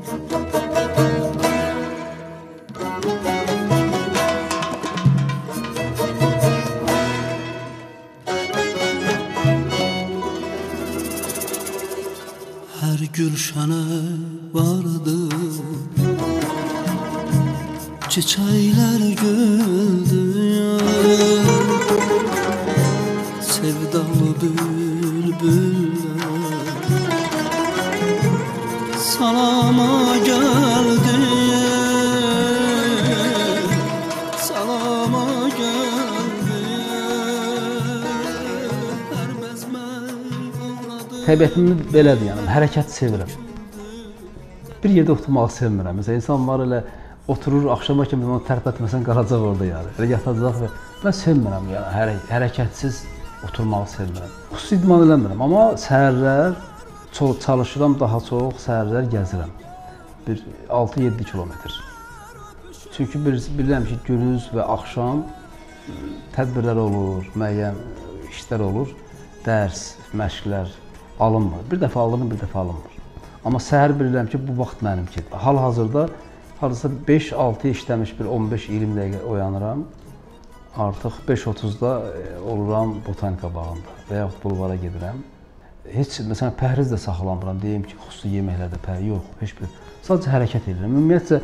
Her gülşene vardı. Çiçekler güldü Təbiətim belədir, yəni hərəkət sevirəm. Bir yerdə oturmağı sevmirəm. Məsələn, insan var elə oturur axşama kimi onu tərpət etməsən qalacaq orada yəni. Elə yatacaq və mən sevmirəm yəni hərə hərəkətsiz oturmağı sevmirəm. Xüsusi idman eləmirəm, amma səhərlər çox çalışıram, daha çox səhərlər gəzirəm. Bir 6-7 kilometr. Çünki bir, bilirəm ki, gündüz və axşam tədbirlər olur, müəyyən işlər olur, dərs, məşqlər alınmır. Bir dəfə alınır, bir dəfə alınmır. Amma səhər bilirəm ki, bu vaxt mənimkidir. Hal-hazırda hardasa 5-6 işləmiş bir 15-20 dəqiqə oyanıram. Artıq 5:30-da e, oluram botanika bağında və yaxud bulvara gedirəm. Heç məsələn pəhriz də saxlamıram. Deyim ki, xüsusi yeməklərdə pəhriz yox, heç bir. Sadəcə hərəkət edirəm. Ümumiyyətcə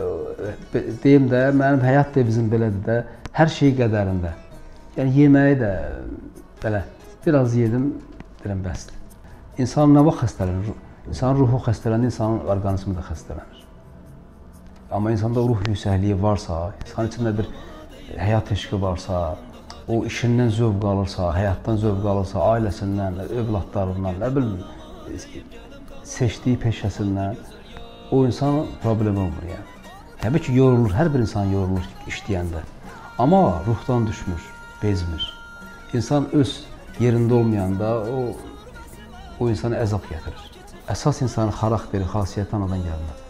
e, deyim də, mənim həyat devizim belədir də, hər şey qədərində. Yəni yeməyi də belə biraz yedim, deyirəm bəsdir. İnsan nə vaxt xəstələnir? İnsanın ruhu xəstələnir, insanın orqanizmi də xəstələnir. Amma insanda ruh yüksəkliyi varsa, insanın içində bir həyat eşqi varsa, o işindən zövq alırsa, həyatdan zövq alırsa, ailəsindən, övladlarından, nə bilim, seçdiyi peşəsindən o insan problemi olmur yəni. Təbii ki, yorulur, hər bir insan yorulur işləyəndə. Amma ruhdan düşmür, bezmir. İnsan öz yerində olmayanda o o insana əzab gətirir. Əsas insanın xarakteri, xasiyyəti anadan gəlmir.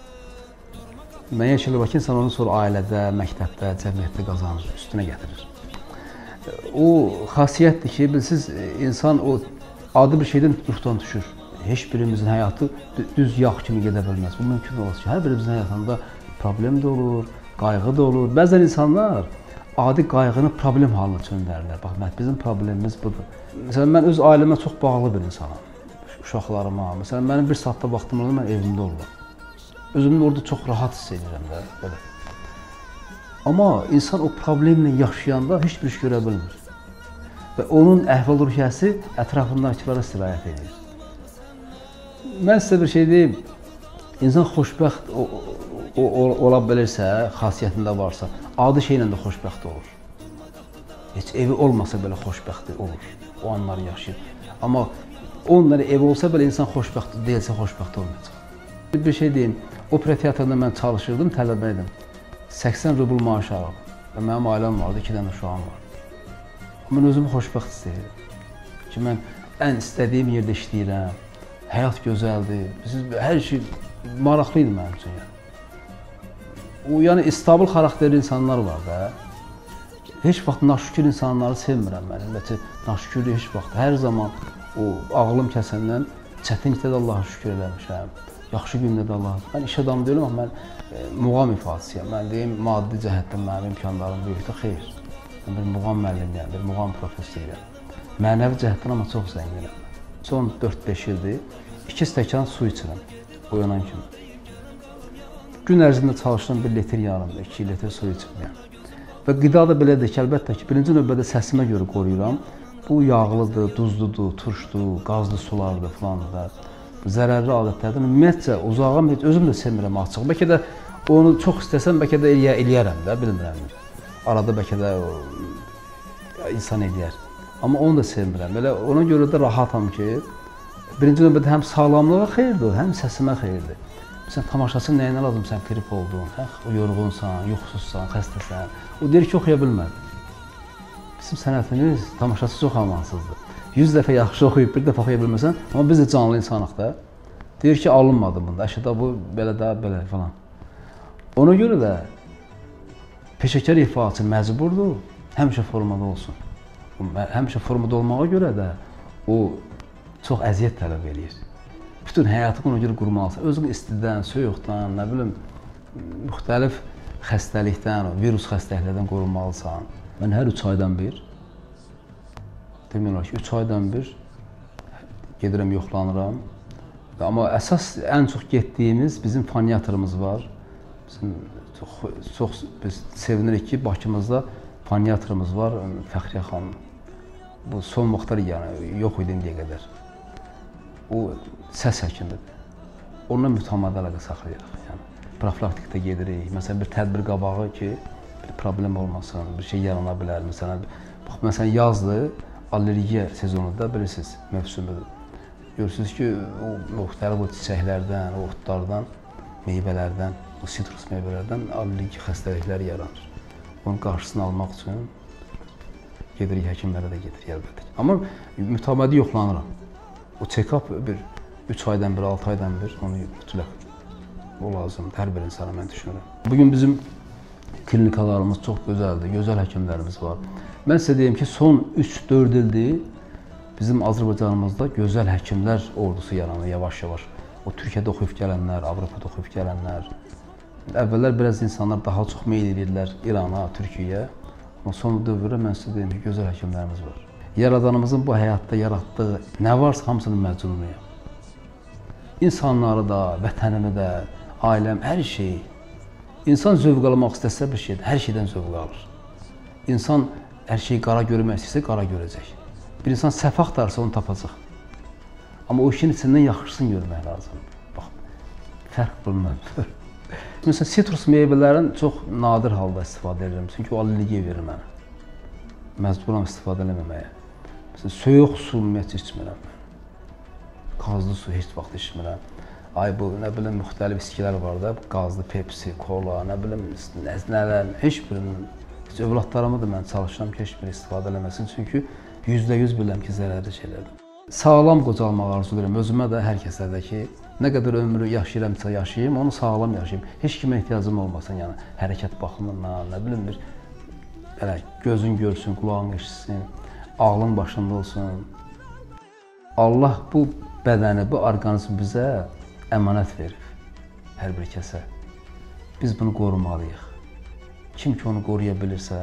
Müəyyən şeylər var ki, insan onu sonra ailədə, məktəbdə, cəmiyyətdə qazanır, üstünə gətirir. O xasiyyətdir ki, bilsiz, insan o adi bir şeydən ruhdan düşür. Heç birimizin həyatı düz yağ kimi gedə bilməz. Bu mümkün olmaz ki, hər birimizin həyatında problem də olur, qayğı da olur. Bəzən insanlar adi qayğını problem halına çöndərirlər. Bax, bizim problemimiz budur. Məsələn, mən öz ailəmə çox bağlı bir insanam. Uşaqlarıma. Məsələn, mənim bir saatda vaxtım olanda mən evimdə oluram. Özümü orada çox rahat hiss edirəm də, belə. Amma insan o problemlə yaşayanda heç bir iş görə bilmir. Və onun əhval-ruhiyyəsi ətrafındakılara sirayət edir. Mən sizə bir şey deyim. İnsan xoşbəxt o, o, o, ola bilirsə, xasiyyətində varsa, adi şeylə də xoşbəxt olur. Heç evi olmasa belə xoşbəxt olur. O anları yaşayır. Amma onları ev olsa belə insan xoşbəxt deyilsə xoşbəxt olmayacaq. Bir şey deyim, opera teatrında mən çalışırdım, tələbə idim. 80 rubl maaş alırdım. Və mənim ailəm vardı, 2 dənə uşağım vardı. Mən özümü xoşbəxt edirəm. Ki mən ən istədiyim yerdə işləyirəm. Həyat gözəldir. Siz hər şey maraqlı idi mənim üçün yəni. O yəni stabil xarakterli insanlar var da. Heç vaxt naşükür insanları sevmirəm mən. Əlbəttə naşükürlük heç vaxt hər zaman o ağlım kəsəndən çətinlikdə də Allaha şükür eləmişəm. Yaxşı gündə də Allah. Mən iş adamı deyiləm, amma mən e, muğam ifadəsiyəm. Mən deyim, maddi cəhətdən mənim imkanlarım böyükdür, xeyr. Mən bir muğam müəllimiyəm, bir muğam professoruyam. Mənəvi cəhətdən amma çox zənginəm. Son 4-5 ildir 2 stəkan su içirəm oyanan kimi. Gün ərzində çalışıram 1 litr yarım, 2 litr su içməyəm. Və qida da belədir ki, əlbəttə ki, birinci növbədə səsimə görə qoruyuram. Bu yağlıdır, duzludur, turşdur, qazlı sulardır filan da zərərli adətlərdən ümumiyyətcə uzağam heç özüm də sevmirəm açıq. Bəlkə də onu çox istəsəm bəlkə də eləyə, eləyərəm də, bilmirəm. Arada bəlkə də o, insan eləyər. Amma onu da sevmirəm. Elə ona görə də rahatam ki, birinci növbədə həm sağlamlığa xeyirdir, həm səsimə xeyirdir. Sən tamaşaçı nəyinə lazımsan, grip oldun, hə, yorğunsan, yuxusuzsan, xəstəsən. O deyir ki, oxuya bilmədim. Bizim sənətimiz tamaşaçı çox amansızdır. 100 dəfə yaxşı oxuyub bir dəfə oxuya bilməsən, amma biz də canlı insanıq da. Deyir ki, alınmadı bunda. Əşhədə bu belə də belə falan. Ona görə də peşəkar ifaçı məcburdur həmişə formada olsun. Həmişə formada olmağa görə də o çox əziyyət tələb eləyir. bütün həyatını ona görə qurmalısan. Özün istidən, soyuqdan, nə bilim, müxtəlif xəstəlikdən, virus xəstəliklərdən qorunmalısan. Mən hər 3 aydan bir demək olar ki, 3 aydan bir gedirəm, yoxlanıram. Amma əsas ən çox getdiyimiz bizim foniatrımız var. Bizim çox, çox biz sevinirik ki, Bakımızda foniatrımız var, Fəxriyə xanım. Bu son vaxtlar yəni yox idi indiyə qədər. O səs həkimidir. Onunla mütəmadi əlaqə saxlayırıq. Yəni profilaktikdə gedirik. Məsələn bir tədbir qabağı ki, problem olmasın, bir şey yarana bilər. Məsələn, bax məsələn yazdır, allergiya sezonunda bilirsiniz, mövsümüdür. Görürsüz ki, o müxtəlif o çiçəklərdən, o otlardan, meyvələrdən, o sitrus meyvələrdən allergik xəstəliklər yaranır. Onun qarşısını almaq üçün gedirik həkimlərə də gedirik əlbəttə. Amma mütəmadi yoxlanıram. O check-up bir 3 aydan bir, 6 aydan bir onu mütləq o lazımdır hər bir insana mən düşünürəm. Bu gün bizim klinikalarımız çox gözəldir, gözəl həkimlərimiz var. Mən sizə deyim ki, son 3-4 ildir bizim Azərbaycanımızda gözəl həkimlər ordusu yaranır yavaş-yavaş. O Türkiyədə oxuyub gələnlər, Avropada oxuyub gələnlər. Əvvəllər biraz insanlar daha çox meyl edirlər İrana, Türkiyəyə. Amma son dövrdə mən sizə deyim ki, gözəl həkimlərimiz var. Yaradanımızın bu həyatda yaratdığı nə varsa hamısının məcnunuyam. İnsanları da, vətənimi də, ailəm, hər şeyi. İnsan zövq almaq istəsə bir şeydən, hər şeydən zövq alır. İnsan hər şeyi qara görmək istəyirsə, qara görəcək. Bir insan səhv axtarsa onu tapacaq. Amma o işin içindən yaxşısını görmək lazımdır. Bax, fərq bundan. Məsələn, sitrus meyvələrin çox nadir halda istifadə edirəm. Çünki o allergiya verir mənə. Məcburam istifadə eləməməyə. Məsələn, soyuq su ümumiyyətlə içmirəm. Qazlı su heç vaxt içmirəm. Ay bu nə bilim müxtəlif içkilər var da, qazlı Pepsi, kola, nə bilim nələr, heç birinin heç övladlarıma da mən çalışıram ki, heç biri istifadə eləməsin. Çünki %100 bilirəm ki, zərərli şeylərdir. Sağlam qocalmaq arzu edirəm özümə də, hər kəsə də ki, nə qədər ömrü yaşayıramsa yaşayım, onu sağlam yaşayım. Heç kimə ehtiyacım olmasın, yəni hərəkət baxımından, nə bilim bir belə gözün görsün, qulağın eşitsin, ağlın başında olsun. Allah bu bədəni, bu orqanizmi bizə əmanət verib hər bir kəsə. Biz bunu qorumalıyıq. Kim ki onu qoruya bilirsə,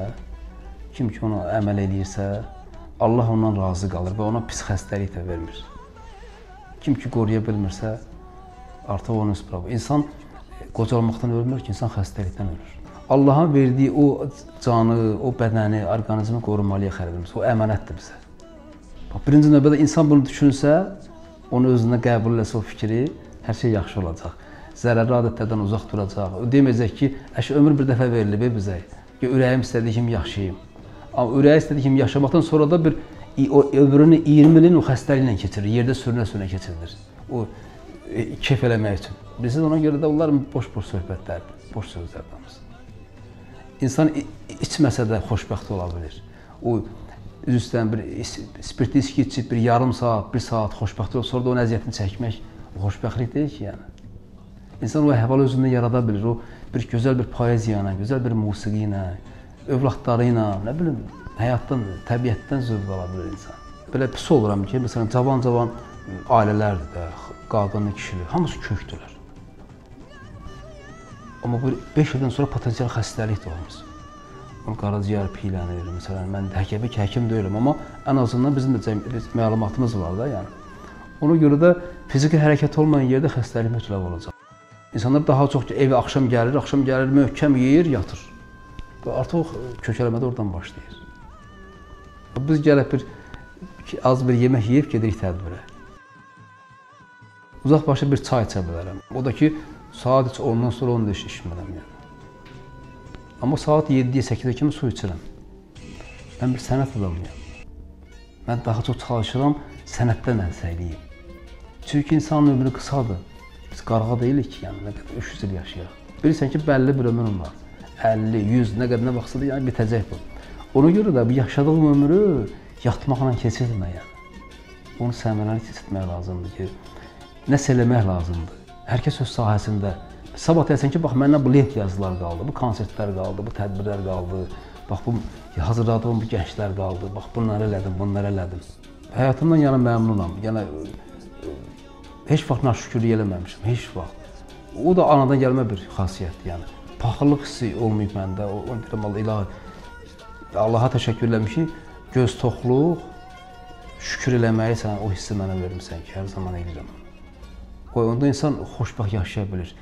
kim ki ona əməl eləyirsə, Allah ondan razı qalır və ona pis xəstəlik də vermir. Kim ki qoruya bilmirsə, artıq onun öz problemi. İnsan qocalmaqdan ölmür ki, insan xəstəlikdən ölür. Allahın verdiyi o canı, o bədəni, orqanizmi qorumalıyıq hər birimiz. O əmanətdir bizə. Bax, birinci növbədə insan bunu düşünsə, onu özünə qəbul etsə o fikri, hər şey yaxşı olacaq. Zərərli adətlərdən uzaq duracaq. Deməyəcək ki, əş ömür bir dəfə verilib bizə. Ki, ürəyim istədiyi kimi yaşayayım. Amma ürəyi istədiyi kimi yaşamaqdan sonra da bir o ömrünü 20 ilin o xəstəliklə keçirir, yerdə sürünə-sürünə keçirilir. O e, kef eləmək üçün. Bilirsiniz, ona görə də onlar boş-boş söhbətlərdir, boş sözlər danışır. İnsan içməsə də xoşbəxt ola bilir. O üzüstdən bir spirtli içki içib bir yarım saat, bir saat xoşbəxt olub, sonra da onun əziyyətini çəkmək xoşbəxtlik deyil ki, yəni. İnsan o əhval özündə yarada bilir. O bir gözəl bir poeziya ilə, gözəl bir musiqi ilə, övladları ilə, nə bilim, həyatdan, təbiətdən zövq ala bilir insan. Belə pis oluram ki, məsələn, cavan-cavan ailələrdir də, qadınlı, kişili, hamısı kökdülər. Amma bu 5 ildən sonra potensial xəstəlik doğurmuş. Onun qaraciyər piylənir, məsələn, mən həkibi ki, həkim deyiləm, amma ən azından bizim də məlumatımız var da, yəni. Ona görə də fiziki hərəkət olmayan yerdə xəstəlik mütləq olacaq. İnsanlar daha çox ki, evə axşam gəlir, axşam gəlir, möhkəm yeyir, yatır. Və artıq kökələmə də oradan başlayır. Biz gəlib bir az bir yemək yeyib gedirik tədbirə. Uzaq başa bir çay içə bilərəm. O da ki, saat 10-dan sonra onu da içmirəm yəni. Amma saat 7-yə 8-ə kimi su içirəm. Mən bir sənət adamıyam. Mən daha çox çalışıram sənətdə nəsə eləyim. Çünki insanın ömrü qısadır. Biz qarğa deyilik ki, yəni nə qədər 300 il yaşayaq. Bilirsən ki, bəlli bir ömrün var. 50, 100, nə qədər nə vaxtsa da yəni bitəcək bu. Ona görə də bu yaşadığım ömrü yatmaqla keçirmə yəni. Onu səmərəli keçirmək lazımdır ki, nəsə eləmək lazımdır. Hər kəs öz sahəsində. Sabah deyəsən ki, bax məndən bu lent yazılar qaldı, bu konsertlər qaldı, bu tədbirlər qaldı. Bax bu hazırladığım bu gənclər qaldı. Bax bunları elədim, bunları elədim. Həyatımdan yəni məmnunam. Yəni Heç vaxt naşükürlük eləməmişəm, heç vaxt. O da anadan gəlmə bir xasiyyətdir, yəni. Paxıllıq hissi olmayıb məndə. O, o deyirəm Allah ilahi Allaha təşəkkür edirəm ki, göz toxluq şükür eləməyi sən o hissi mənə vermisən ki, hər zaman eləyirəm. Qoy onda insan xoşbəxt yaşaya bilir.